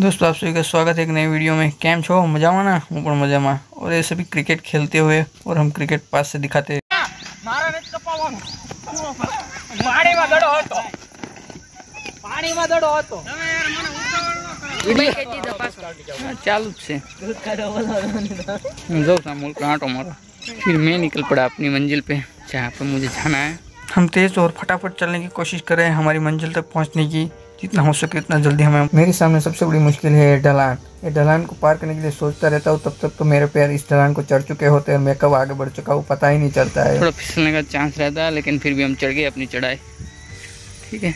दोस्तों आप सभी का स्वागत है एक नई वीडियो में। कैम छो? मज़ा ना ऊपर मज़ा में। और ये सभी क्रिकेट खेलते हुए और हम क्रिकेट पास से दिखाते चालू से। फिर मैं निकल पड़ा अपनी मंजिल पे। जहाँ पर मुझे जाना है। हम तेज और फटाफट चलने की कोशिश कर रहे हैं हमारी मंजिल तक पहुँचने की। जितना हो सके उतना जल्दी हमें मेरे सामने सबसे बड़ी मुश्किल है ढलान। ये ढलान को पार करने के लिए सोचता रहता हूँ, तब तक तो मेरे पैर इस ढलान को चढ़ चुके होते हैं मैं कब आगे बढ़ चुका हूँ, पता ही नहीं चलता है। थोड़ा फिसलने का चांस रहता है, लेकिन फिर भी हम चढ़ गए अपनी चढ़ाई। ठीक है।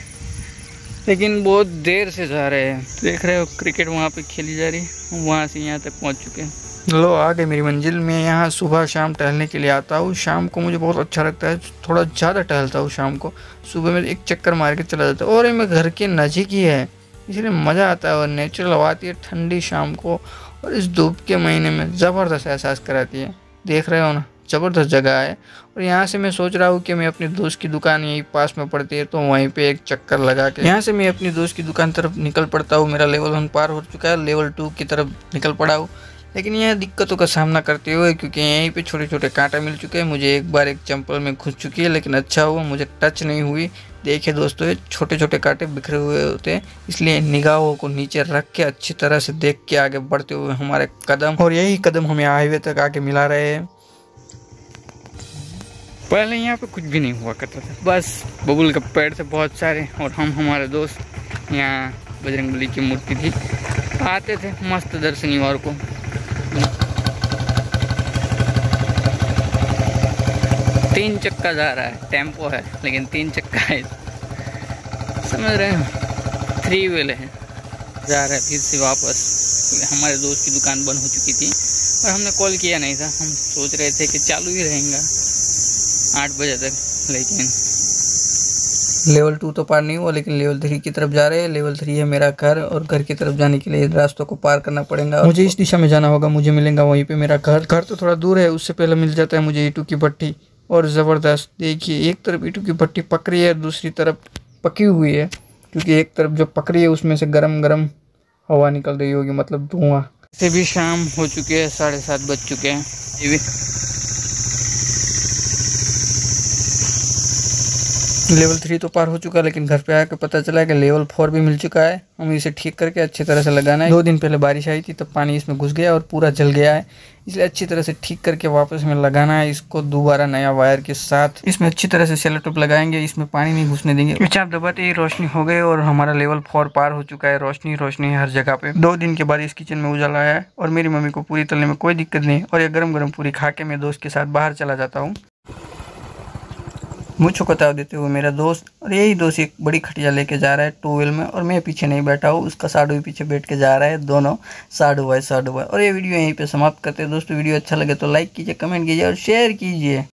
लेकिन बहुत देर से जा रहे हैं। देख रहे हो क्रिकेट वहाँ पे खेली जा रही है। वहाँ से यहाँ तक पहुँच चुके हैं। लो आ गए मेरी मंजिल। में यहाँ सुबह शाम टहलने के लिए आता हूँ। शाम को मुझे बहुत अच्छा लगता है। थोड़ा ज़्यादा टहलता हूँ शाम को। सुबह में एक चक्कर मार के चला जाता हूँ। और मैं घर के नज़दीक ही है। इसलिए मज़ा आता है और नेचुरल हवा आती है ठंडी शाम को। और इस धूप के महीने में ज़बरदस्त एहसास कराती है। देख रहे हो ना? ज़बरदस्त जगह है। और यहाँ से मैं सोच रहा हूँ कि मैं अपने दोस्त की दुकान यहीं पास में पड़ती है तो वहीं पे एक चक्कर लगा के। यहाँ से मैं अपनी दोस्त की दुकान तरफ़ निकल पड़ता हूँ। मेरा लेवल वन पार हो चुका है। लेवल टू की तरफ़ निकल पड़ा हूँ। लेकिन यह दिक्कतों का सामना करते हुए, क्योंकि यहीं पे छोटे छोटे कांटे मिल चुके हैं, मुझे एक बार एक चंपल में घुस चुकी है, लेकिन अच्छा हुआ, मुझे टच नहीं हुई। देखिए दोस्तों, ये छोटे छोटे कांटे बिखरे हुए होते हैं, इसलिए निगाहों को नीचे रख के अच्छी तरह से देख के आगे बढ़ते हुए हमारे कदम और यही कदम हमें हाईवे तक आके मिला रहे हैं। पहले यहाँ पे कुछ भी नहीं हुआ करता था। बस बबुल के पेड़ थे बहुत सारे, और हम, हमारे दोस्त, यहाँ बजरंग बली की मूर्ति थी। आते थे मस्त दर्शनिवार को। तीन चक्का जा रहा है टेंपो है लेकिन तीन चक्का है। समझ रहे हो? थ्री व्हील है। जा रहा है फिर से वापस। हमारे दोस्त की दुकान बंद हो चुकी थी और हमने कॉल किया नहीं था। हम सोच रहे थे कि चालू ही रहेगा। आठ बजे तक लेकिन लेवल टू तो पार नहीं हुआ लेकिन लेवल थ्री की तरफ़ जा रहे हैं। लेवल थ्री है मेरा घर और घर की तरफ़ जाने के लिए रास्तों को पार करना पड़ेगा। मुझे इस दिशा में जाना होगा मुझे मिलेगा वहीं पे मेरा घर। घर तो थोड़ा दूर है उससे पहले मिल जाता है मुझे ईटू की भट्टी। और ज़बरदस्त। देखिए, एक तरफ़ ईटू की भट्टी पक रही है, दूसरी तरफ़ पकी हुई है, क्योंकि एक तरफ़ जो पक रही है, उसमें से गर्म गर्म हवा निकल रही होगी मतलब धुआँ। से भी शाम हो चुके हैं, साढ़े सात बज चुके हैं। लेवल थ्री तो पार हो चुका है लेकिन घर पे आके पता चला है कि लेवल फोर भी मिल चुका है। हमें इसे ठीक करके अच्छी तरह से लगाना है। दो दिन पहले बारिश आई थी, तब पानी इसमें घुस गया और पूरा जल गया है। इसलिए अच्छी तरह से ठीक करके वापस में लगाना है। इसको दोबारा नया वायर के साथ इसमें अच्छी तरह से सेलोटोप लगाएँगे। इसमें पानी नहीं घुसने देंगे। चाप दबाते ही रोशनी हो गई और हमारा लेवल फोर पार हो चुका है। रोशनी रोशनी हर जगह पे। दो दिन के बाद इस किचन में उजाला आया और मेरी मम्मी को पूरी तलने में कोई दिक्कत नहीं और ये गर्म गर्म पूरी खा के मैं दोस्त के साथ बाहर चला जाता हूँ। मुझको कताव देते हुए मेरा दोस्त और यही दोस्त एक बड़ी खटिया लेके जा रहा है टू व्हील में और मैं पीछे नहीं बैठा हूँ। उसका साडू भी पीछे बैठ के जा रहा है। दोनों साडू भाई साडू भाई और ये वीडियो यहीं पे समाप्त करते हैं। दोस्तों, वीडियो अच्छा लगे तो लाइक कीजिए, कमेंट कीजिए और शेयर कीजिए।